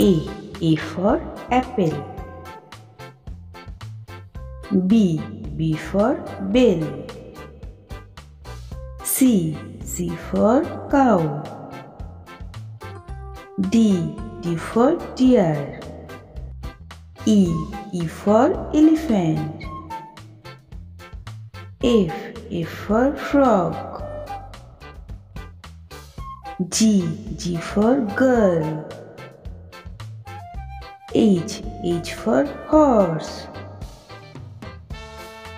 A. A for apple. B. B for bell. C. C for cow. D. D for deer. E. E for elephant. F. F for frog. G. G for girl. H. H for horse.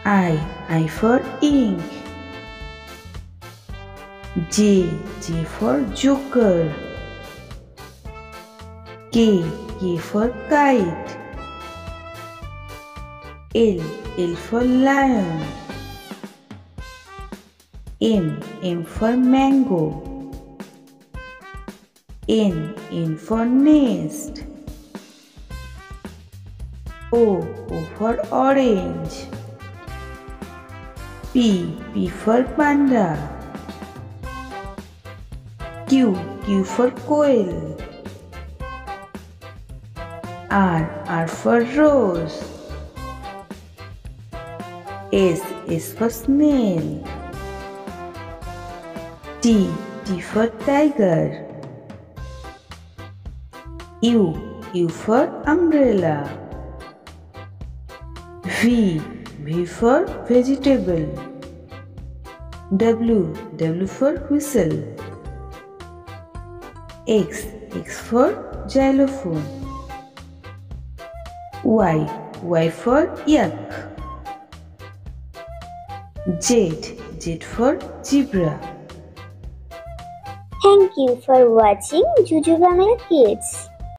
I. I for ink. J. J for joker. K. K for kite. L. L for lion. M. M for mango. N. N for nest. O. For orange. P. P for panda. Q. Q for quail. R. R for rose. S. S for snail. T. T for tiger. U. U for umbrella. V. V for vegetable. W. W for whistle. X. X for xylophone. Y. Y for yak. Z. Z for zebra. Thank you for watching Juju Kids.